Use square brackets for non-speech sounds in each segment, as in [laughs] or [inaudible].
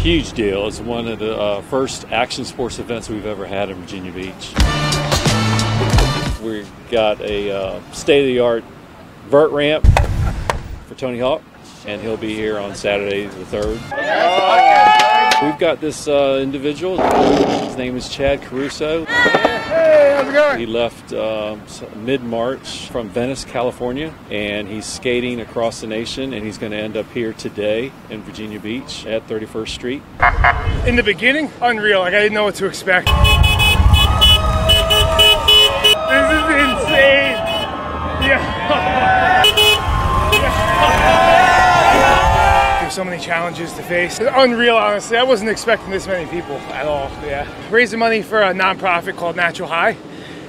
Huge deal. It's one of the uh, first action sports events we've ever had in Virginia Beach. We've got a uh, state of the art vert ramp for Tony Hawk, and he'll be here on Saturday the 3rd. We've got this uh, individual. His name is Chad Caruso. Hey, how's it going? He left um, mid March from Venice, California, and he's skating across the nation. And he's going to end up here today in Virginia Beach at 31st Street. In the beginning, unreal. Like I didn't know what to expect. This is insane. [laughs] Yeah. So many challenges to face. It's unreal, honestly. I wasn't expecting this many people at all. Yeah. Raising money for a nonprofit called Natural High.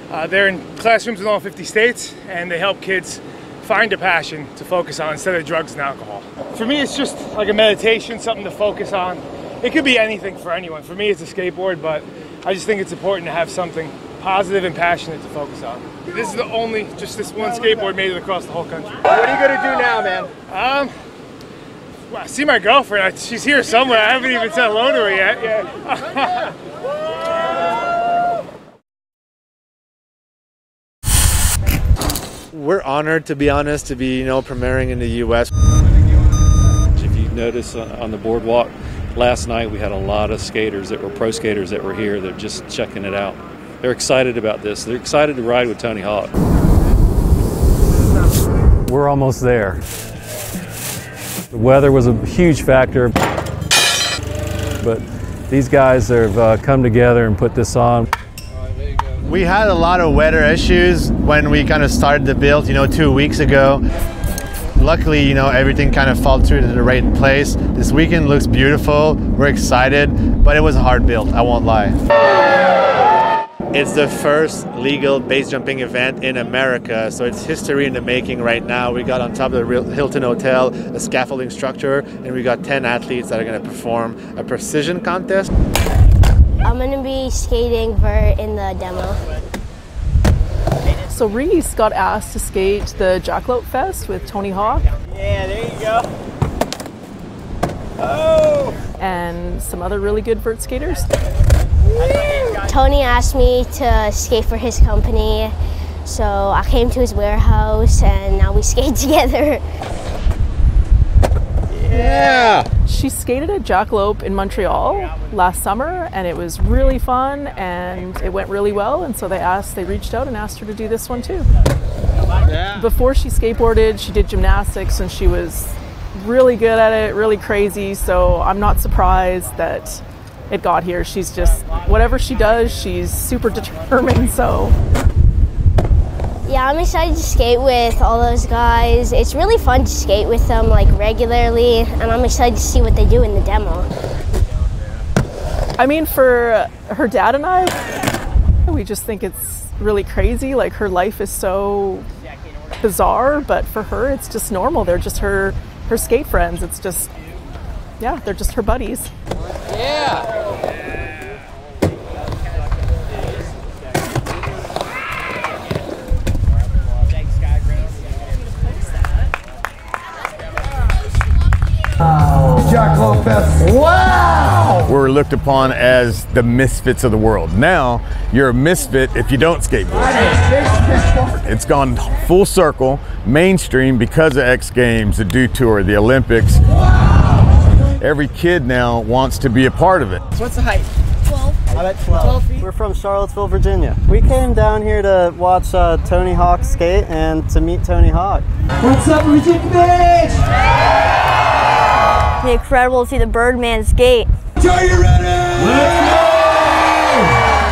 Uh, they're in classrooms in all 50 states, and they help kids find a passion to focus on instead of drugs and alcohol. For me, it's just like a meditation, something to focus on. It could be anything for anyone. For me, it's a skateboard, but I just think it's important to have something positive and passionate to focus on. This is the only, just this one skateboard made it across the whole country. What are you gonna do now, man? Um, well, I see my girlfriend. I, she's here somewhere. I haven't even said hello to her yet. [laughs] Yeah. We're honored, to be honest, to be you know premiering in the U.S. If you notice uh, on the boardwalk last night, we had a lot of skaters that were pro skaters that were here. They're just checking it out. They're excited about this. They're excited to ride with Tony Hawk. We're almost there. The weather was a huge factor, but these guys have uh, come together and put this on. We had a lot of weather issues when we kind of started the build, you know, two weeks ago. Luckily, you know, everything kind of fell through to the right place. This weekend looks beautiful. We're excited, but it was a hard build, I won't lie. It's the first legal base jumping event in America, so it's history in the making right now. We got on top of the Hilton Hotel a scaffolding structure, and we got 10 athletes that are going to perform a precision contest. I'm gonna be skating vert in the demo. So Reese got asked to skate the Jackalope Fest with Tony Hawk Yeah, there you go. Oh! and some other really good vert skaters. Tony asked me to skate for his company, so I came to his warehouse and now we [laughs] skate together. Yeah! She skated at Jackalope in Montreal last summer and it was really fun and it went really well and so they asked they reached out and asked her to do this one too. Before she skateboarded, she did gymnastics and she was really good at it, really crazy, so I'm not surprised that it got here. She's just whatever she does, she's super [laughs] determined, so Yeah, I'm excited to skate with all those guys. It's really fun to skate with them like regularly, and I'm excited to see what they do in the demo. I mean, for her dad and I, we just think it's really crazy. Like, her life is so bizarre, but for her, it's just normal. They're just her, her skate friends. It's just, yeah, they're just her buddies. Wow! We're looked upon as the misfits of the world. Now, you're a misfit if you don't skateboard. It's gone full circle, mainstream because of X Games, the Dew Tour, the Olympics. Every kid now wants to be a part of it. So what's the height? 12. I'm at 12. feet? We're from Charlottesville, Virginia. We came down here to watch uh, Tony Hawk skate and to meet Tony Hawk. What's up, Virginia Beach? It's incredible to see the Birdman skate. Are you ready?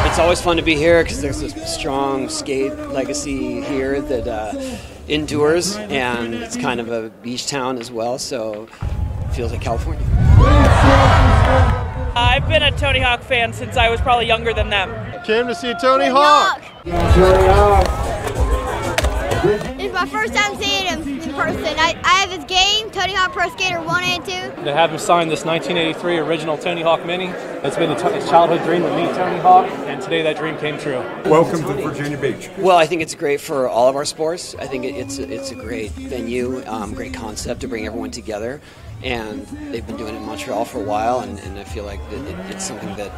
It's always fun to be here because there's a strong skate legacy here that uh, endures, and it's kind of a beach town as well, so it feels like California. I've been a Tony Hawk fan since I was probably younger than them. Came to see Tony Hawk! It's my first time seeing him in person. I, I have his game, Tony Hawk Pro Skater 1 and 2. To have him sign this 1983 original Tony Hawk Mini, it's been a t- childhood dream to meet Tony Hawk, and today that dream came true. Welcome to Virginia Beach. Well, I think it's great for all of our sports. I think it- it's a, it's a great venue, um, great concept to bring everyone together, and they've been doing it in Montreal for a while, and, and I feel like it, it, it's something that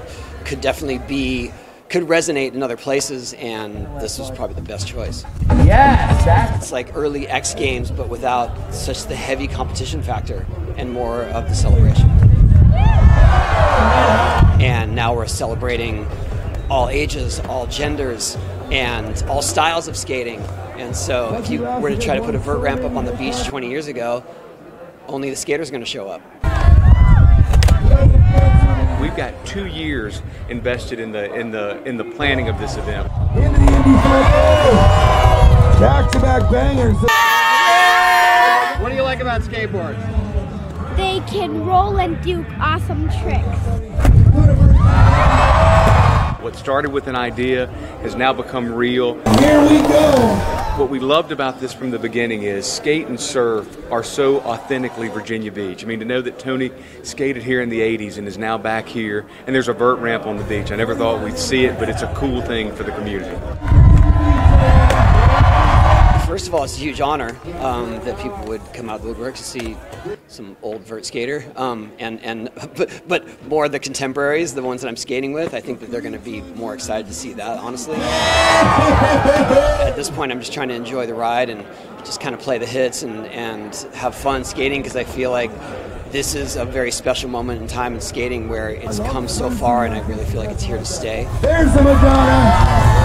could definitely be could resonate in other places, and this was probably the best choice. Yes, It's like early X Games, but without such the heavy competition factor and more of the celebration. And now we're celebrating all ages, all genders, and all styles of skating. And so, if you were to try to put a vert ramp up on the beach 20 years ago, only the skaters are going to show up. We've got two years invested in the in the in the planning of this event. Back to back bangers. What do you like about skateboards? They can roll and do awesome tricks. What started with an idea has now become real. Here we go. What we loved about this from the beginning is skate and surf are so authentically Virginia Beach. I mean, to know that Tony skated here in the 80s and is now back here, and there's a vert ramp on the beach. I never thought we'd see it, but it's a cool thing for the community. First of all, it's a huge honor um, that people would come out of the woodwork to see some old vert skater, um, and and [laughs] but, but more the contemporaries, the ones that I'm skating with. I think that they're going to be more excited to see that. Honestly, [laughs] at this point, I'm just trying to enjoy the ride and just kind of play the hits and and have fun skating because I feel like this is a very special moment in time in skating where it's come so far, and I really feel like it's here to stay. There's the Madonna.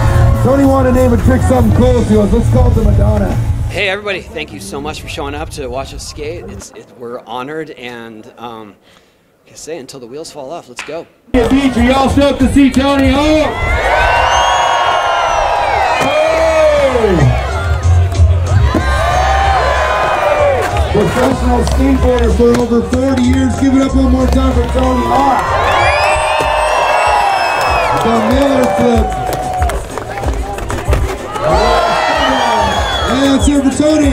Tony wanted to name a trick something cool to us. Let's call it the Madonna. Hey everybody! Thank you so much for showing up to watch us skate. It's it, we're honored, and um, like I say, until the wheels fall off, let's go. Beach, are y'all stoked to see Tony Hawk? Professional skateboarder for over 40 years. Give it up one more time for Tony Hawk. The Miller flip. Yeah, let's hear it for Tony.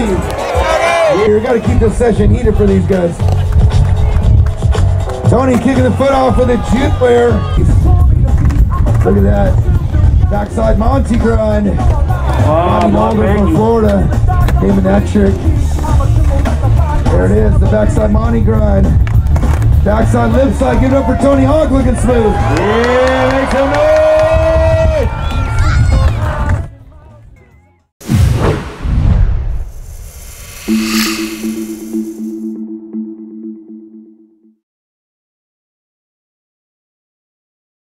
We gotta keep this session heated for these guys. Tony kicking the foot off with a jute wear. Look at that. Backside Monty grind. Monty Mulder from Florida. Came in that trick. There it is, the backside Monty grind. Backside lip side, give it up for Tony Hawk looking smooth. Yeah,